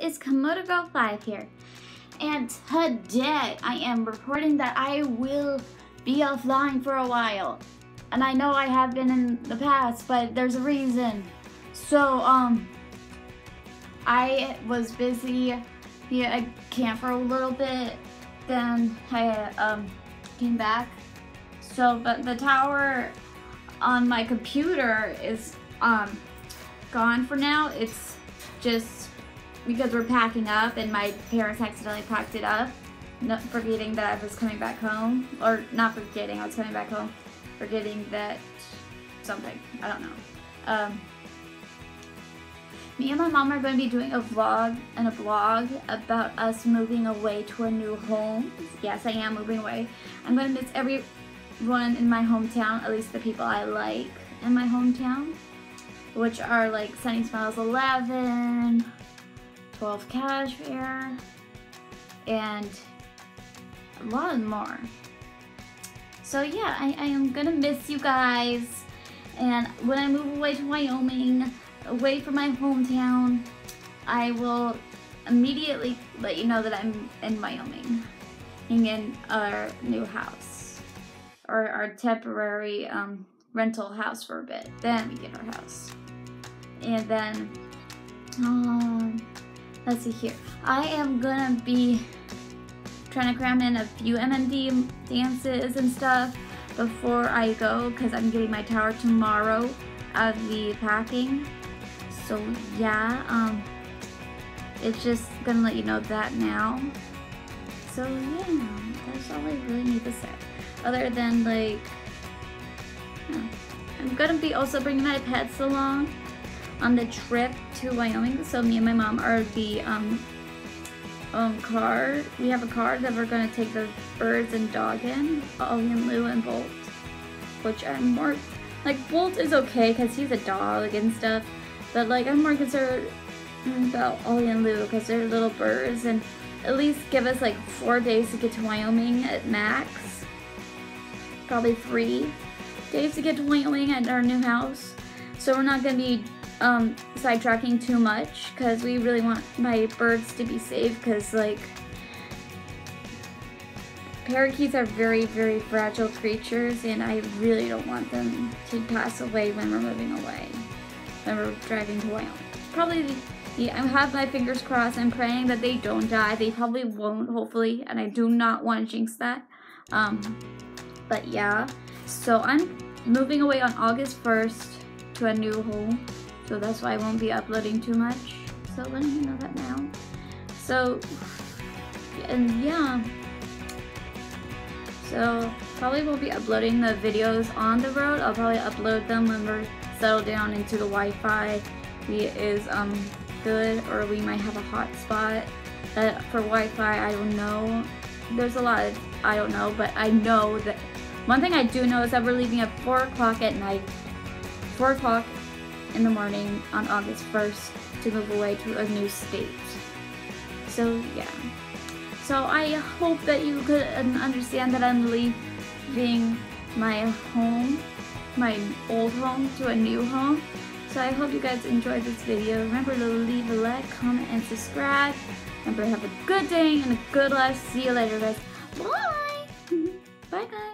it's Komodo Girl 5 here. And today I am reporting that I will be offline for a while. And I know I have been in the past, but there's a reason. So, um, I was busy yeah, I camp for a little bit. Then I um, came back. So, but the tower on my computer is um, gone for now. It's just because we're packing up and my parents accidentally packed it up, not forgetting that I was coming back home. Or not forgetting, I was coming back home. Forgetting that something, I don't know. Um, me and my mom are going to be doing a vlog and a blog about us moving away to a new home. Yes, I am moving away. I'm going to miss everyone in my hometown, at least the people I like in my hometown, which are like Sunny Smiles 11, 12 Cashmere, and a lot more. So yeah, I, I am gonna miss you guys. And when I move away to Wyoming, away from my hometown, I will immediately let you know that I'm in Wyoming, in our new house, or our temporary um, rental house for a bit. Then we get our house, and then um, let's see here. I am gonna be trying to cram in a few MMD dances and stuff before I go because I'm getting my tower tomorrow of the packing. So yeah, um, it's just gonna let you know that now. So yeah, that's all I really need to say. Other than like, I'm gonna be also bringing my pets along on the trip to Wyoming. So me and my mom are the um, um car. We have a car that we're gonna take the birds and dog in, Ollie and Lou and Bolt. Which I'm more like Bolt is okay because he's a dog and stuff. But like I'm more concerned about Ollie and Lou because they're little birds and at least give us like four days to get to Wyoming at max. Probably three days to get to Wyoming at our new house. So we're not to be um, sidetracking too much because we really want my birds to be safe because like parakeets are very, very fragile creatures and I really don't want them to pass away when we're moving away when we're driving to Wyoming. Probably, yeah, I have my fingers crossed. I'm praying that they don't die. They probably won't, hopefully, and I do not want to jinx that. Um, but yeah, so I'm moving away on August 1st to a new home. So that's why I won't be uploading too much. So letting you know that now. So, and yeah. So probably won't be uploading the videos on the road. I'll probably upload them when we're settle down into the Wi-Fi is um, good or we might have a hotspot. Uh, for Wi-Fi, I don't know. There's a lot of, I don't know, but I know that one thing I do know is that we're leaving at 4 o'clock at night, 4 o'clock in the morning on August 1st to move away to a new state. So yeah. So I hope that you could understand that I'm leaving my home my old home to a new home. So I hope you guys enjoyed this video. Remember to leave a like, comment, and subscribe. Remember, have a good day and a good life. See you later, guys. Bye! Bye, guys.